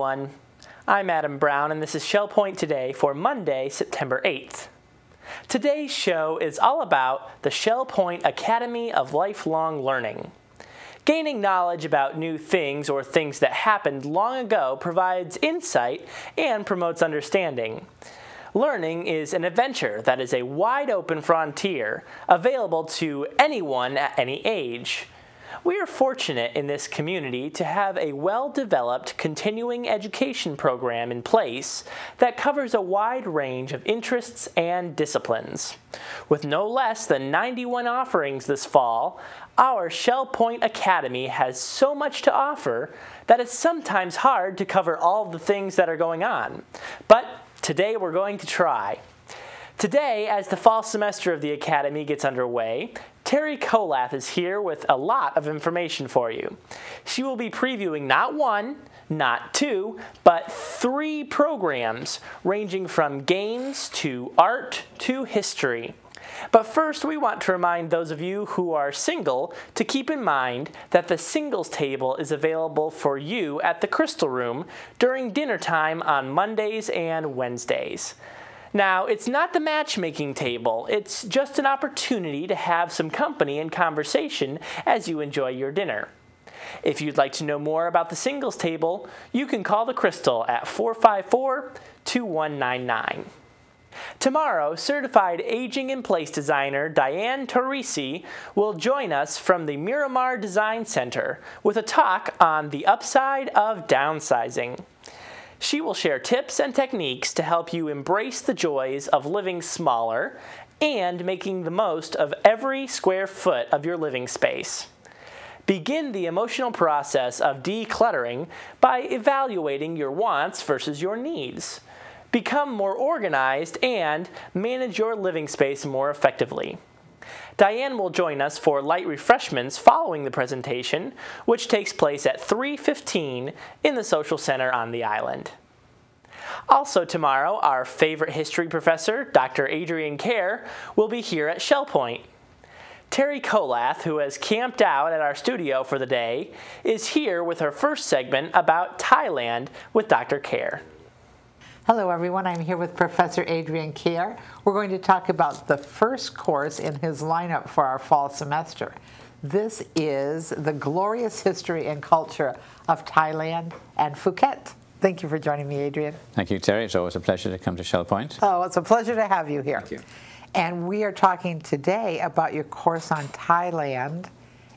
everyone. I'm Adam Brown, and this is Shell Point Today for Monday, September 8th. Today's show is all about the Shell Point Academy of Lifelong Learning. Gaining knowledge about new things or things that happened long ago provides insight and promotes understanding. Learning is an adventure that is a wide open frontier, available to anyone at any age. We are fortunate in this community to have a well-developed continuing education program in place that covers a wide range of interests and disciplines. With no less than 91 offerings this fall, our Shell Point Academy has so much to offer that it's sometimes hard to cover all the things that are going on. But today we're going to try. Today, as the fall semester of the Academy gets underway, Terry Kolath is here with a lot of information for you. She will be previewing not one, not two, but three programs ranging from games to art to history. But first, we want to remind those of you who are single to keep in mind that the singles table is available for you at the Crystal Room during dinner time on Mondays and Wednesdays. Now, it's not the matchmaking table, it's just an opportunity to have some company and conversation as you enjoy your dinner. If you'd like to know more about the singles table, you can call the Crystal at 454 2199. Tomorrow, certified aging in place designer Diane Torrisi will join us from the Miramar Design Center with a talk on the upside of downsizing. She will share tips and techniques to help you embrace the joys of living smaller and making the most of every square foot of your living space. Begin the emotional process of decluttering by evaluating your wants versus your needs. Become more organized and manage your living space more effectively. Diane will join us for light refreshments following the presentation, which takes place at 3.15 in the Social Center on the island. Also tomorrow, our favorite history professor, Dr. Adrian Kerr, will be here at Shell Point. Terry Kolath, who has camped out at our studio for the day, is here with her first segment about Thailand with Dr. Kerr. Hello everyone, I'm here with Professor Adrian Kerr. We're going to talk about the first course in his lineup for our fall semester. This is the glorious history and culture of Thailand and Phuket. Thank you for joining me, Adrian. Thank you, Terry. It's always a pleasure to come to Shell Point. Oh, it's a pleasure to have you here. Thank you. And we are talking today about your course on Thailand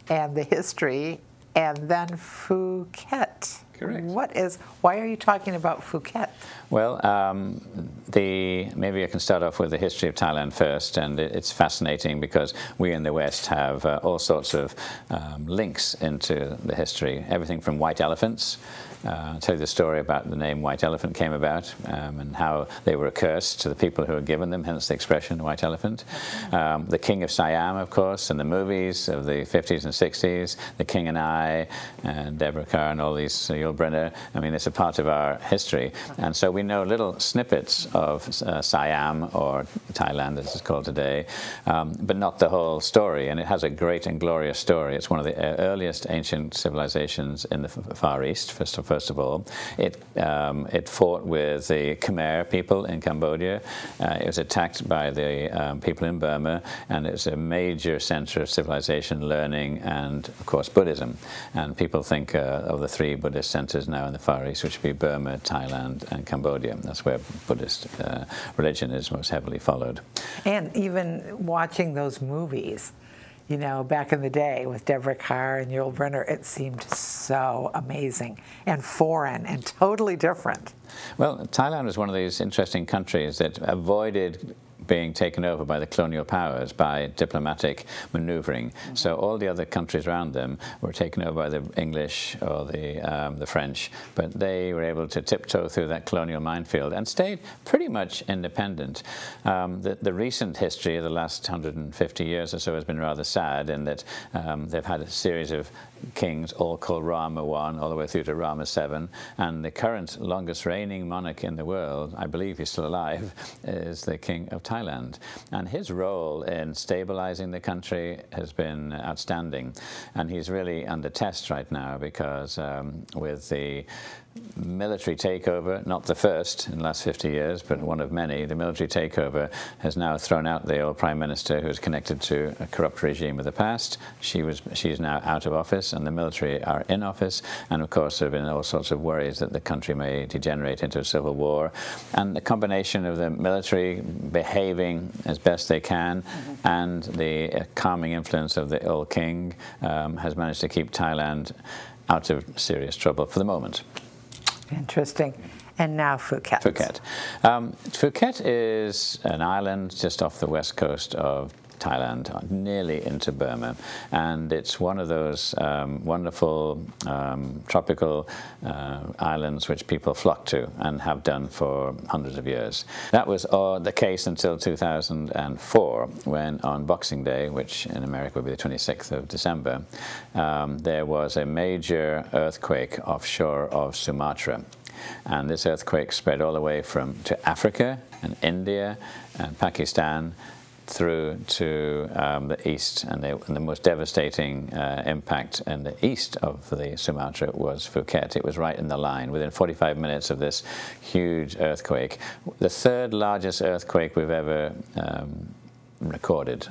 and the history, and then Phuket. Correct. What is? Why are you talking about Phuket? Well, um, the maybe I can start off with the history of Thailand first, and it, it's fascinating because we in the West have uh, all sorts of um, links into the history. Everything from white elephants. Uh, tell you the story about the name white elephant came about um, and how they were a curse to the people who had given them, hence the expression white elephant. Um, the King of Siam, of course, and the movies of the 50s and 60s, The King and I, and Deborah Kerr, and all these, uh, Yul Brynner. I mean, it's a part of our history. And so we know little snippets of uh, Siam, or Thailand as it's called today, um, but not the whole story. And it has a great and glorious story. It's one of the uh, earliest ancient civilizations in the Far East, first of first of all. It, um, it fought with the Khmer people in Cambodia. Uh, it was attacked by the um, people in Burma, and it's a major center of civilization, learning, and of course Buddhism. And people think uh, of the three Buddhist centers now in the Far East, which would be Burma, Thailand, and Cambodia. That's where Buddhist uh, religion is most heavily followed. And even watching those movies, you know, back in the day with Deborah Kerr and Yul Brynner, it seemed so amazing and foreign and totally different. Well, Thailand was one of these interesting countries that avoided being taken over by the colonial powers by diplomatic maneuvering. Mm -hmm. So all the other countries around them were taken over by the English or the, um, the French, but they were able to tiptoe through that colonial minefield and stayed pretty much independent. Um, the, the, recent history of the last 150 years or so has been rather sad in that um, they've had a series of kings, all called Rama 1 all the way through to Rama 7. and the current longest reigning monarch in the world, I believe he's still alive, is the King of Thailand. And his role in stabilizing the country has been outstanding. And he's really under test right now because um, with the military takeover, not the first in the last 50 years, but one of many, the military takeover has now thrown out the old prime minister who was connected to a corrupt regime of the past. She was, she's now out of office and the military are in office. And of course, there have been all sorts of worries that the country may degenerate into a civil war. And the combination of the military behaving as best they can mm -hmm. and the calming influence of the old king um, has managed to keep Thailand out of serious trouble for the moment. Interesting. And now Phuket. Phuket. Um, Phuket is an island just off the west coast of Thailand, nearly into Burma. And it's one of those um, wonderful um, tropical uh, islands which people flock to and have done for hundreds of years. That was uh, the case until 2004, when on Boxing Day, which in America would be the 26th of December, um, there was a major earthquake offshore of Sumatra. And this earthquake spread all the way from to Africa and India and Pakistan through to um, the east, and, and, the most devastating uh, impact in the east of the Sumatra was Phuket. It was right in the line within 45 minutes of this huge earthquake, the third largest earthquake we've ever um, recorded.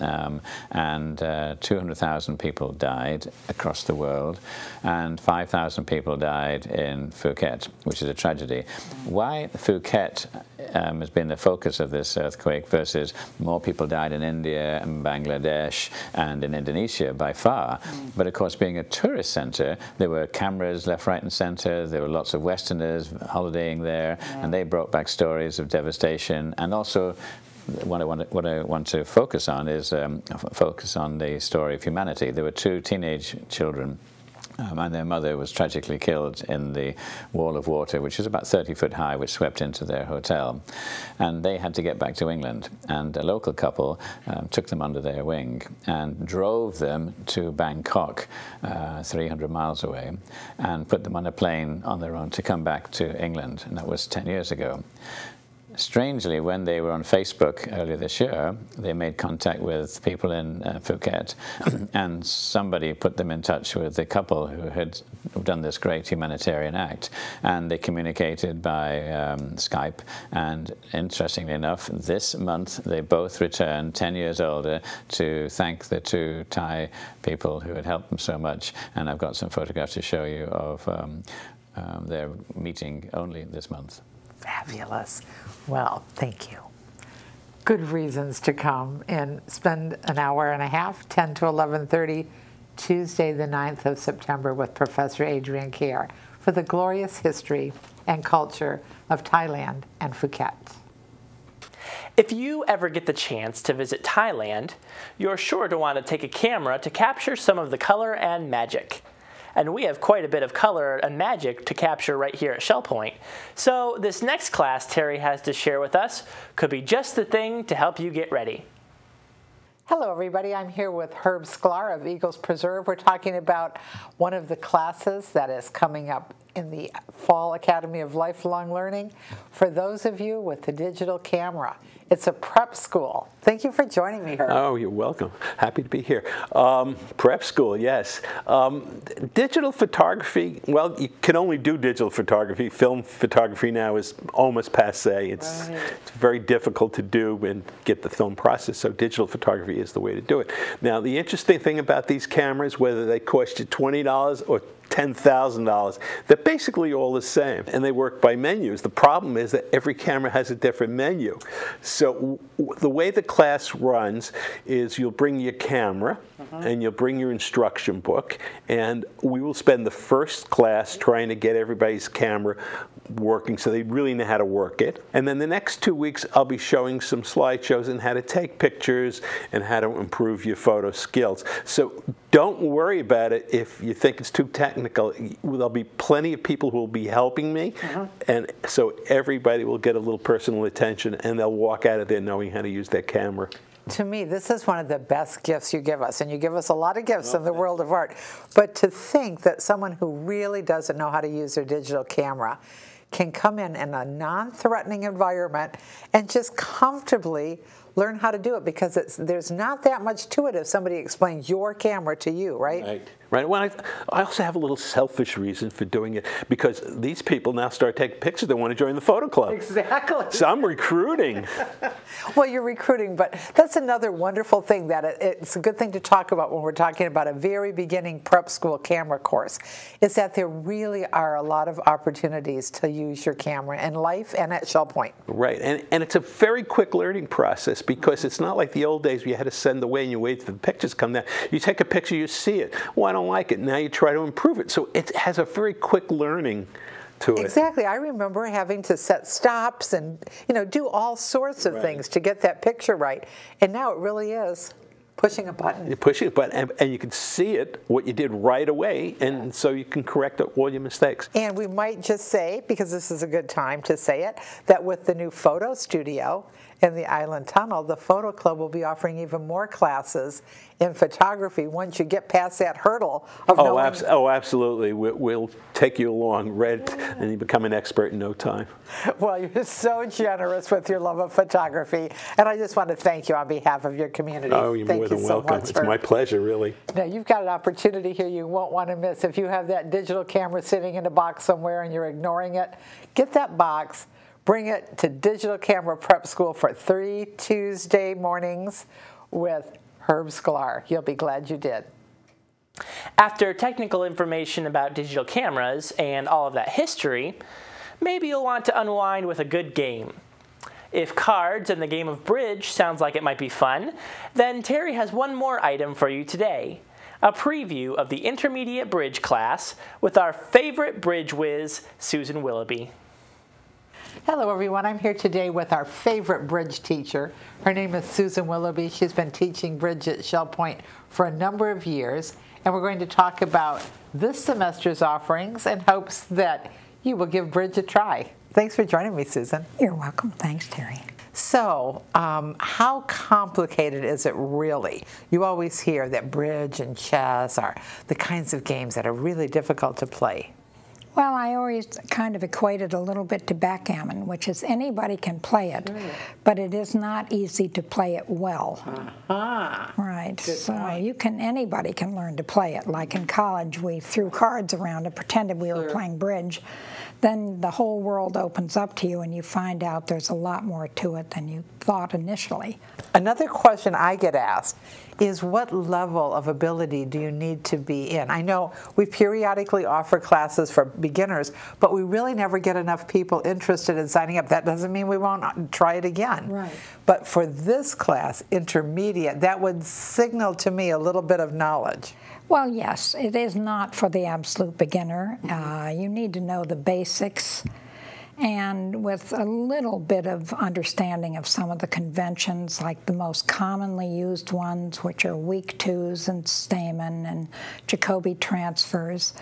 Um, and uh, 200,000 people died across the world, and 5,000 people died in Phuket, which is a tragedy. Why Phuket um, has been the focus of this earthquake versus more people died in India and Bangladesh and in Indonesia by far. Mm. But of course, being a tourist center, there were cameras left, right, and center. There were lots of Westerners holidaying there, and they brought back stories of devastation and also what I, want, what I want to focus on is um, focus on the story of humanity. There were two teenage children um, and their mother was tragically killed in the wall of water, which is about 30 foot high, which swept into their hotel. And they had to get back to England. And a local couple um, took them under their wing and drove them to Bangkok, uh, 300 miles away, and put them on a plane on their own to come back to England. And that was 10 years ago. Strangely, when they were on Facebook earlier this year, they made contact with people in uh, Phuket, and somebody put them in touch with the couple who had done this great humanitarian act. And they communicated by um, Skype. And interestingly enough, this month they both returned, 10 years older, to thank the two Thai people who had helped them so much. And I've got some photographs to show you of um, um, their meeting only this month. Fabulous. Well, thank you. Good reasons to come and spend an hour and a half, 10 to 11.30, Tuesday the 9th of September with Professor Adrian Kerr for the glorious history and culture of Thailand and Phuket. If you ever get the chance to visit Thailand, you're sure to want to take a camera to capture some of the color and magic and we have quite a bit of color and magic to capture right here at Shell Point. So this next class Terry has to share with us could be just the thing to help you get ready. Hello everybody, I'm here with Herb Sklar of Eagles Preserve. We're talking about one of the classes that is coming up in the Fall Academy of Lifelong Learning for those of you with the digital camera. It's a prep school. Thank you for joining me, Herb. Oh, you're welcome. Happy to be here. Um, prep school, yes. Um, digital photography, well, you can only do digital photography. Film photography now is almost passe. It's, right. it's very difficult to do and get the film process, so digital photography is the way to do it. Now, the interesting thing about these cameras, whether they cost you $20 or $10,000. They're basically all the same, and they work by menus. The problem is that every camera has a different menu. So the way the class runs is you'll bring your camera, mm -hmm. and you'll bring your instruction book, and we will spend the first class trying to get everybody's camera working so they really know how to work it. And then the next two weeks, I'll be showing some slideshows on how to take pictures and how to improve your photo skills. So don't worry about it if you think it's too technical. There'll be plenty of people who will be helping me, uh -huh. and so everybody will get a little personal attention, and they'll walk out of there knowing how to use their camera. To me, this is one of the best gifts you give us, and you give us a lot of gifts okay. in the world of art. But to think that someone who really doesn't know how to use their digital camera can come in in a non-threatening environment and just comfortably learn how to do it because it's there's not that much to it if somebody explains your camera to you, right? Right, Right. Well, I, I also have a little selfish reason for doing it because these people now start taking pictures. They want to join the photo club. Exactly. So I'm recruiting. Well, you're recruiting, but that's another wonderful thing that it, it's a good thing to talk about when we're talking about a very beginning prep school camera course, is that there really are a lot of opportunities to use your camera in life and at Shell Point. Right, and, and it's a very quick learning process because it's not like the old days where you had to send away and you wait for the pictures to come down. You take a picture, you see it. I don't like it. Now you try to improve it. So it has a very quick learning to it. Exactly. I remember having to set stops and you know do all sorts of Right. things to get that picture right. And now it really is pushing a button. You push it, but and, and you can see it what you did right away, and so you can correct all your mistakes. And we might just say, because this is a good time to say it, that with the new photo studio in the Island Tunnel, the Photo Club will be offering even more classes in photography once you get past that hurdle of Oh, knowing. abs- oh absolutely. We, we'll take you along, Red, and you become an expert in no time. Well, you're so generous with your love of photography, and I just want to thank you on behalf of your community. Oh, you're thank more you than so welcome. It's for- my pleasure, really. Now, you've got an opportunity here you won't want to miss. If you have that digital camera sitting in a box somewhere and you're ignoring it, get that box, bring it to Digital Camera Prep School for three Tuesday mornings with Herb Sklar. You'll be glad you did. After technical information about digital cameras and all of that history, maybe you'll want to unwind with a good game. If cards and the game of bridge sounds like it might be fun, then Terry has one more item for you today. A preview of the intermediate bridge class with our favorite bridge whiz, Susan Willoughby. Hello, everyone. I'm here today with our favorite bridge teacher. Her name is Susan Willoughby. She's been teaching bridge at Shell Point for a number of years, and we're going to talk about this semester's offerings and hopes that you will give bridge a try. Thanks for joining me, Susan. You're welcome. Thanks, Terry. So, um, how complicated is it really? You always hear that bridge and chess are the kinds of games that are really difficult to play. Well, I always kind of equate it a little bit to backgammon, which is anybody can play it, but it is not easy to play it well. Ah, Right. so you can anybody can learn to play it. Like in college, we threw cards around and pretended we were playing bridge. Then the whole world opens up to you, and you find out there's a lot more to it than you thought initially. Another question I get asked is what level of ability do you need to be in? I know we periodically offer classes for beginners, but we really never get enough people interested in signing up. That doesn't mean we won't try it again. Right. But for this class, intermediate, that would signal to me a little bit of knowledge. Well, yes, it is not for the absolute beginner. Uh, you need to know the basics and with a little bit of understanding of some of the conventions, like the most commonly used ones, which are weak twos and Stayman and Jacoby transfers.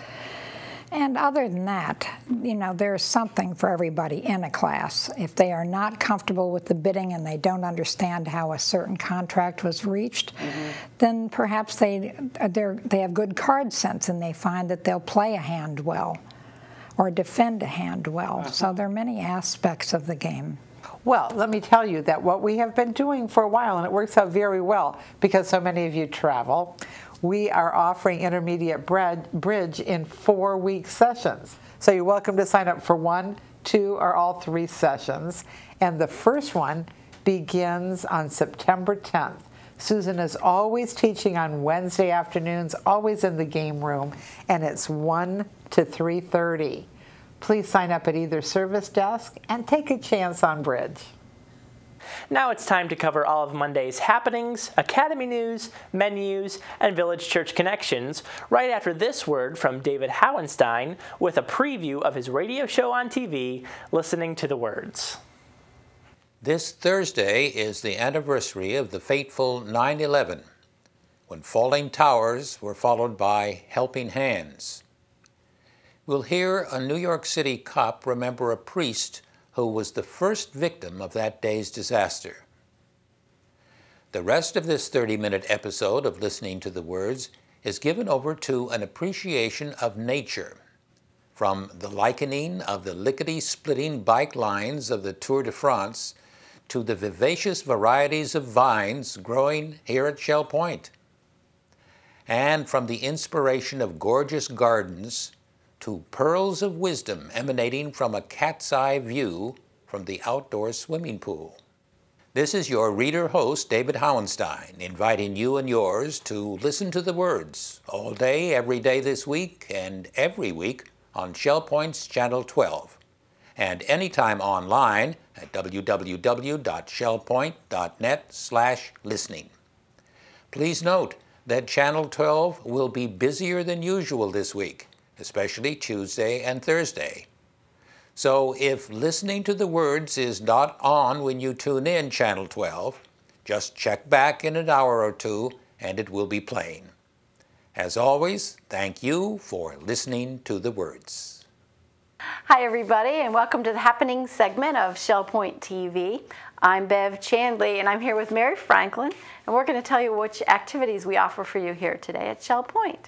And other than that, you know, there's something for everybody in a class. If they are not comfortable with the bidding and they don't understand how a certain contract was reached, mm-hmm. then perhaps they they're, they have good card sense and they find that they'll play a hand well or defend a hand well. Uh-huh. So there are many aspects of the game. Well, let me tell you that what we have been doing for a while, and it works out very well because so many of you travel, we are offering intermediate bread, bridge in four week sessions. So you're welcome to sign up for one, two, or all three sessions. And the first one begins on September 10th. Susan is always teaching on Wednesday afternoons, always in the game room, and it's 1 to 3:30. Please sign up at either service desk and take a chance on bridge. Now it's time to cover all of Monday's happenings, academy news, menus, and Village Church connections right after this word from David Howenstein with a preview of his radio show on TV, Listening to the Words. This Thursday is the anniversary of the fateful 9 11, when falling towers were followed by helping hands. We'll hear a New York City cop remember a priest who was the first victim of that day's disaster. The rest of this 30 minute episode of Listening to the Words is given over to an appreciation of nature from the likening of the lickety splitting bike lines of the Tour de France to the vivacious varieties of vines growing here at Shell Point. and from the inspiration of gorgeous gardens to pearls of wisdom emanating from a cat's eye view from the outdoor swimming pool. This is your reader host, David Howenstein, inviting you and yours to listen to the words all day, every day this week, and every week on ShellPoint's Channel 12, and anytime online at www.shellpoint.net slash listening. Please note that Channel 12 will be busier than usual this week, especially Tuesday and Thursday. So if listening to the words is not on when you tune in Channel 12, just check back in an hour or two and it will be playing. As always, thank you for listening to the words. Hi, everybody, and welcome to the happening segment of ShellPoint TV. I'm Bev Chandley, and I'm here with Mary Franklin, and we're going to tell you which activities we offer for you here today at ShellPoint.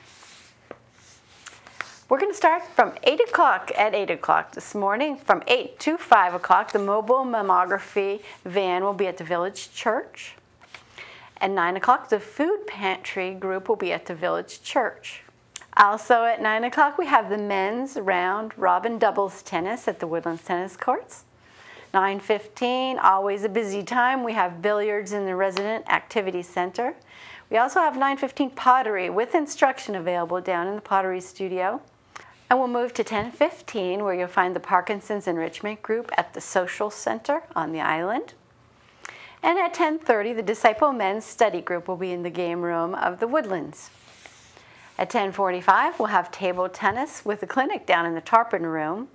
We're going to start from 8 o'clock at 8 o'clock this morning. From 8 to 5 o'clock, the mobile mammography van will be at the village church. At 9 o'clock, the food pantry group will be at the village church. Also at 9 o'clock, we have the men's round robin doubles tennis at the Woodlands Tennis Courts. 9.15, always a busy time. We have billiards in the Resident Activity Center. We also have 9.15 pottery with instruction available down in the pottery studio. And we'll move to 1015 where you'll find the Parkinson's Enrichment Group at the Social Center on the island. And at 1030, the Disciple Men's Study Group will be in the game room of the Woodlands. At 1045, we'll have table tennis with the clinic down in the Tarpon Room.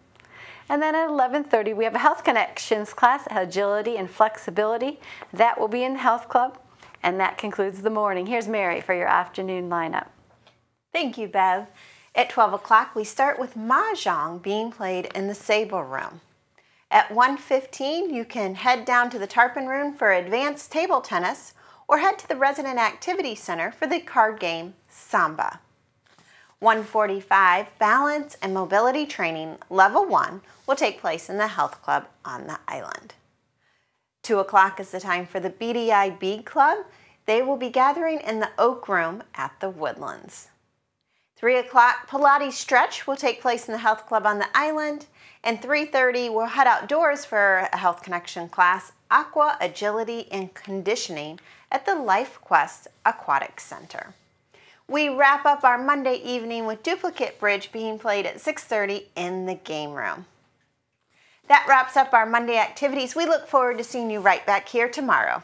And then at 11:30 we have a Health Connections class, Agility and Flexibility. That will be in the Health Club. And that concludes the morning. Here's Mary for your afternoon lineup. Thank you, Bev. At 12 o'clock, we start with Mahjong being played in the Sable Room. At 1.15, you can head down to the Tarpon Room for advanced table tennis or head to the Resident Activity Center for the card game Samba. 145 Balance and Mobility Training Level 1 will take place in the Health Club on the island. 2 o'clock is the time for the BDI Bead Club. They will be gathering in the Oak Room at the Woodlands. 3 o'clock, Pilates stretch will take place in the Health Club on the island. And 3.30, we'll head outdoors for a Health Connection class, Aqua Agility and Conditioning at the Life Quest Aquatic Center. We wrap up our Monday evening with Duplicate Bridge being played at 6.30 in the game room. That wraps up our Monday activities. We look forward to seeing you right back here tomorrow.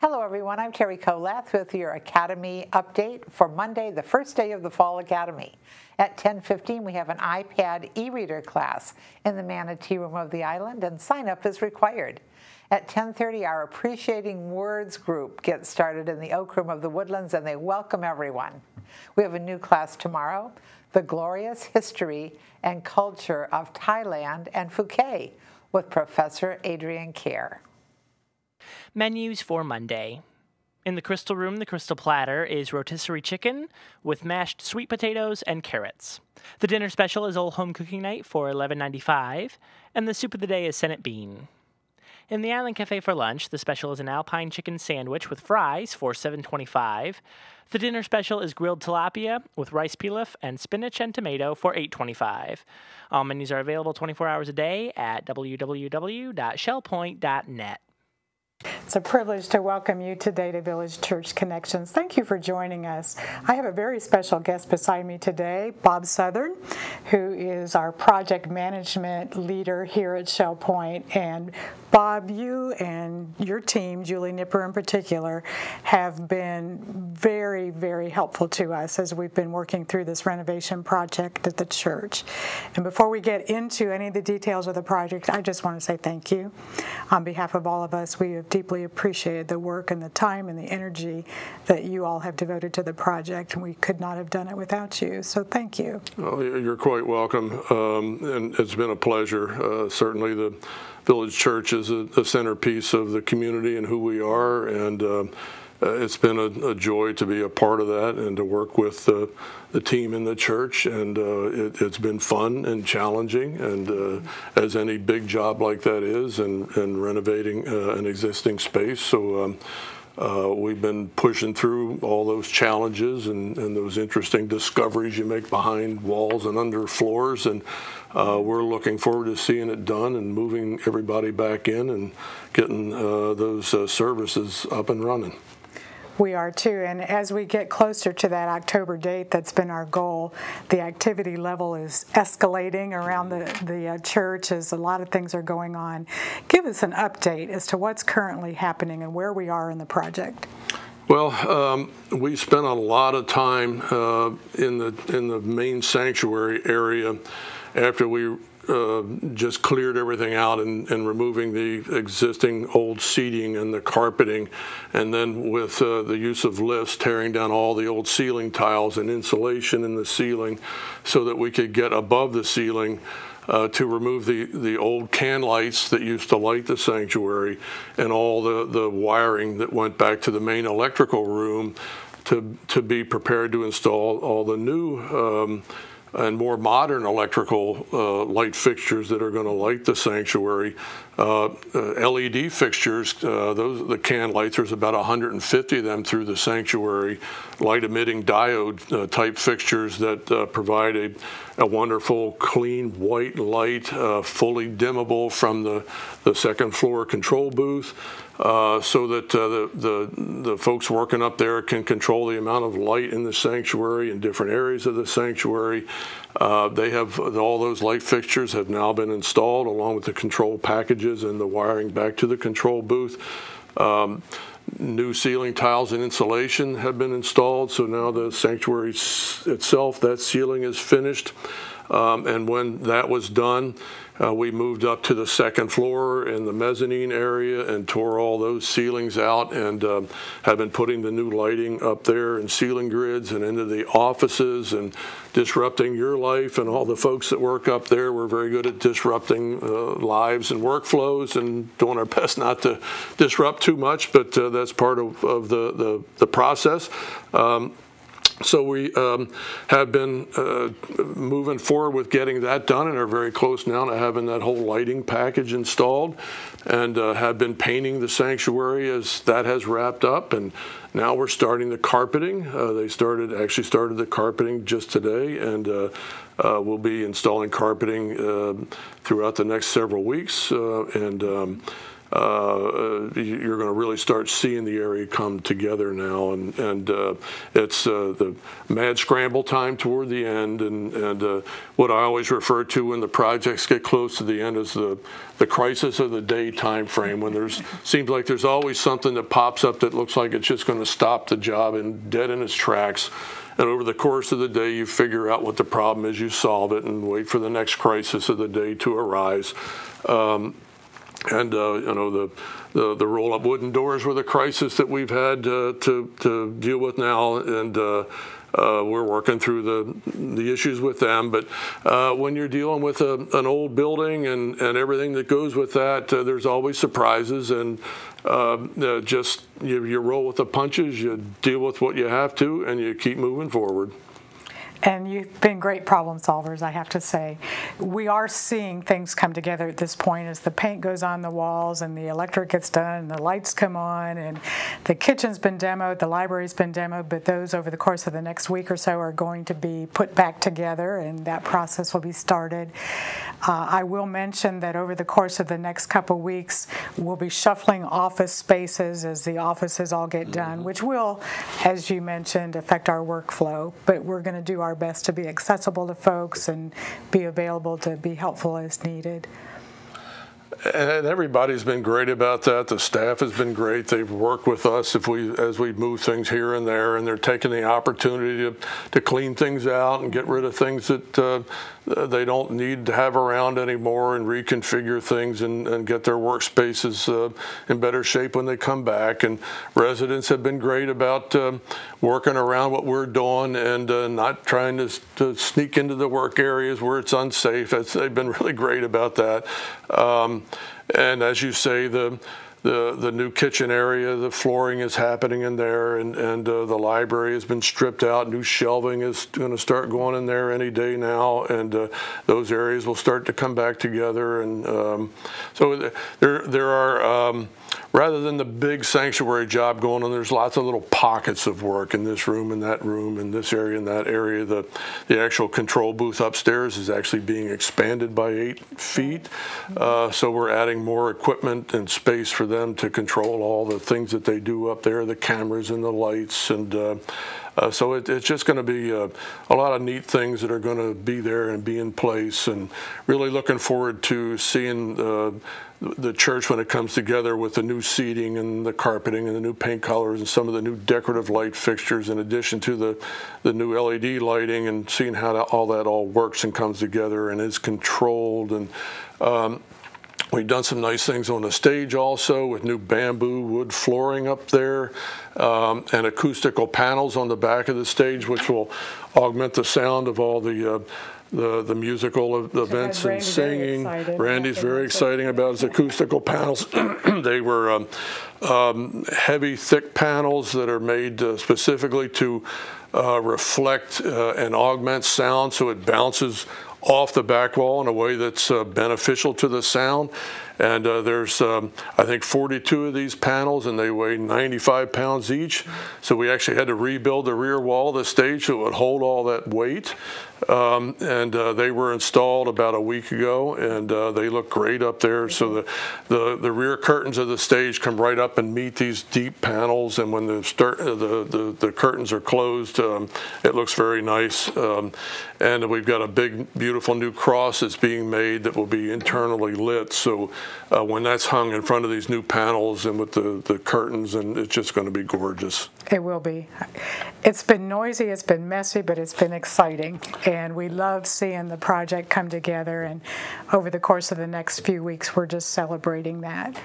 Hello, everyone. I'm Terry Kolath with your Academy update for Monday, the first day of the Fall Academy. At 10:15, we have an iPad e-reader class in the Manatee Room of the island, and sign-up is required. At 10:30, our Appreciating Words group gets started in the Oak Room of the Woodlands, and they welcome everyone. We have a new class tomorrow, The Glorious History and Culture of Thailand and Phuket, with Professor Adrian Kerr. Menus for Monday. In the crystal room, the crystal platter is rotisserie chicken with mashed sweet potatoes and carrots. The dinner special is Old Home Cooking Night for $11.95, and the soup of the day is Senate bean. In the Island Cafe for lunch, the special is an alpine chicken sandwich with fries for $7.25. The dinner special is grilled tilapia with rice pilaf and spinach and tomato for $8.25. All menus are available 24 hours a day at www.shellpoint.net. It's a privilege to welcome you today to Village Church Connections. Thank you for joining us. I have a very special guest beside me today, Bob Southern, who is our project management leader here at Shell Point. And Bob, you and your team, Julie Nipper in particular, have been very, very helpful to us as we've been working through this renovation project at the church. And before we get into any of the details of the project, I just want to say thank you. On behalf of all of us, we have deeply appreciated the work and the time and the energy that you all have devoted to the project, and we could not have done it without you. So thank you. Oh, you're quite welcome, um, and it's been a pleasure. Uh, certainly, the Village Church is a, a, centerpiece of the community and who we are, and uh, it's been a, a, joy to be a part of that and to work with uh, the team in the church. And uh, it, has been fun and challenging, and uh, as any big job like that is, and, and renovating uh, an existing space. So. Um, uh, we've been pushing through all those challenges and, and, those interesting discoveries you make behind walls and under floors. And uh, we're looking forward to seeing it done and moving everybody back in and getting uh, those uh, services up and running. We are too, and as we get closer to that October date, that's been our goal. The activity level is escalating around the, the uh, church as a lot of things are going on. Give us an update as to what's currently happening and where we are in the project. Well, um, we spent a lot of time uh, in the in the main sanctuary area after we uh, just cleared everything out and, and, removing the existing old seating and the carpeting, and then with uh, the use of lifts, tearing down all the old ceiling tiles and insulation in the ceiling so that we could get above the ceiling uh, to remove the, the old can lights that used to light the sanctuary and all the, the wiring that went back to the main electrical room to, to be prepared to install all the new um, and more modern electrical uh, light fixtures that are going to light the sanctuary. Uh, uh LED fixtures, uh, those the can lights, there's about 150 of them through the sanctuary, light emitting diode uh, type fixtures that uh, provide a, a wonderful clean white light, fully dimmable from the, the second floor control booth. Uh, so that uh, the, the, the folks working up there can control the amount of light in the sanctuary in different areas of the sanctuary. Uh, they have all those light fixtures have now been installed along with the control packages and the wiring back to the control booth. Um, new ceiling tiles and insulation have been installed, so now the sanctuary itself, that ceiling is finished. Um, and when that was done, uh, we moved up to the second floor in the mezzanine area and tore all those ceilings out and um, have been putting the new lighting up there and ceiling grids and into the offices and disrupting your life and all the folks that work up there. We're very good at disrupting uh, lives and workflows and doing our best not to disrupt too much, but uh, that's part of, of the, the, the process. Um, so we um, have been uh, moving forward with getting that done and are very close now to having that whole lighting package installed and uh, have been painting the sanctuary as that has wrapped up and now we're starting the carpeting. Uh, they started actually started the carpeting just today and uh, uh, we'll be installing carpeting um, throughout the next several weeks uh, and um, uh, you're going to really start seeing the area come together now, and and uh, it's uh, the mad scramble time toward the end, and and uh, what I always refer to when the projects get close to the end is the the crisis of the day time frame when there's seems like there's always something that pops up that looks like it's just going to stop the job and dead in its tracks. And over the course of the day, you figure out what the problem is, you solve it, and wait for the next crisis of the day to arise. Um, and uh, you know the, the, the roll up wooden doors were the crisis that we've had uh, to to deal with now, and uh, uh we're working through the the issues with them. But uh, when you're dealing with a, an old building and, and everything that goes with that, uh, there's always surprises, and just you, you roll with the punches, you deal with what you have to, and you keep moving forward. And you've been great problem solvers, I have to say. We are seeing things come together at this point as the paint goes on the walls and the electric gets done and the lights come on and the kitchen's been demoed, the library's been demoed, but those over the course of the next week or so are going to be put back together and that process will be started. Uh, I will mention that over the course of the next couple weeks, we'll be shuffling office spaces as the offices all get done, mm-hmm. which will, as you mentioned, affect our workflow, but we're going to do our our best to be accessible to folks and be available to be helpful as needed. And everybody's been great about that. The staff has been great. They've worked with us if we as we move things here and there, and they're taking the opportunity to, to clean things out and get rid of things that uh, they don't need to have around anymore and reconfigure things and, and get their workspaces uh, in better shape when they come back. And residents have been great about um, working around what we're doing and uh, not trying to, to, sneak into the work areas where it's unsafe. It's, they've been really great about that. Um, and as you say, the the the new kitchen area, the flooring is happening in there, and and uh, the library has been stripped out. New shelving is going to start going in there any day now, and uh, those areas will start to come back together. And um, so there there are. Um, rather than the big sanctuary job going on, there's lots of little pockets of work in this room and that room and this area and that area. The, the actual control booth upstairs is actually being expanded by eight feet. Uh, so we're adding more equipment and space for them to control all the things that they do up there, the cameras and the lights and uh, uh, so it, it's just going to be uh, a lot of neat things that are going to be there and be in place, and really looking forward to seeing uh, the church when it comes together with the new seating and the carpeting and the new paint colors and some of the new decorative light fixtures, in addition to the the new LED lighting, and seeing how that, all that all works and comes together and is controlled and. Um, We've done some nice things on the stage also with new bamboo wood flooring up there um, and acoustical panels on the back of the stage, which will augment the sound of all the uh, the, the musical events and singing. Very Randy's very exciting about his acoustical panels. they were um, um, heavy, thick panels that are made uh, specifically to uh, reflect uh, and augment sound so it bounces off the back wall in a way that's uh, beneficial to the sound. And uh, there's, um, I think, 42 of these panels, and they weigh 95 pounds each. So we actually had to rebuild the rear wall of the stage so it would hold all that weight. Um, and uh, they were installed about a week ago, and uh, they look great up there. So the, the, the rear curtains of the stage come right up and meet these deep panels, and when the uh, the, the, the curtains are closed, um, it looks very nice. Um, and we've got a big, beautiful new cross that's being made that will be internally lit. So uh, when that's hung in front of these new panels and with the, the curtains, and it's just going to be gorgeous. It will be. It's been noisy, it's been messy, but it's been exciting. And we love seeing the project come together. And over the course of the next few weeks, we're just celebrating that.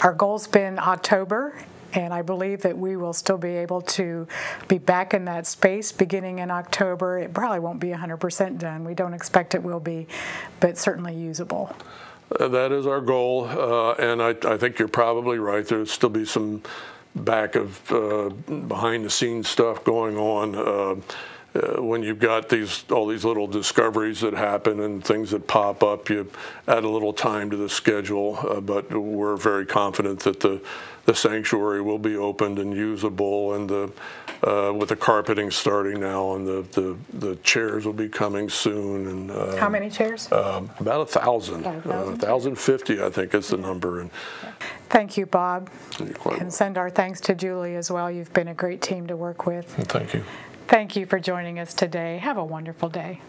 Our goal's been October, and I believe that we will still be able to be back in that space beginning in October. It probably won't be 100% done. We don't expect it will be, but certainly usable. That is our goal, uh, and I, I, think you're probably right. There'll still be some back of uh, behind the scenes stuff going on. Uh, uh, when you've got these all these little discoveries that happen and things that pop up, you add a little time to the schedule. Uh, but we're very confident that the the sanctuary will be opened and usable, and the uh, with the carpeting starting now, and the, the, the chairs will be coming soon. And uh, how many chairs? Um, about a thousand, a uh, thousand fifty, I think is the number. And thank you, Bob, and send our thanks to Julie as well. You've been a great team to work with. Thank you. Thank you for joining us today. Have a wonderful day.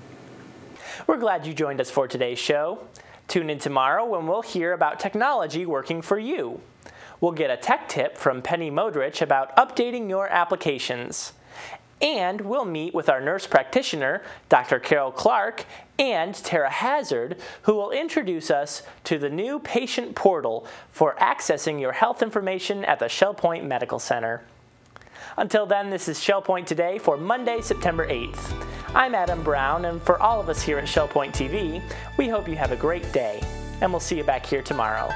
We're glad you joined us for today's show. Tune in tomorrow when we'll hear about technology working for you. We'll get a tech tip from Penny Modrich about updating your applications. And we'll meet with our nurse practitioner, Dr. Carol Clark, and Tara Hazard, who will introduce us to the new patient portal for accessing your health information at the ShellPoint Medical Center. Until then, this is ShellPoint Today for Monday, September 8th. I'm Adam Brown, and for all of us here at ShellPoint TV, we hope you have a great day, and we'll see you back here tomorrow.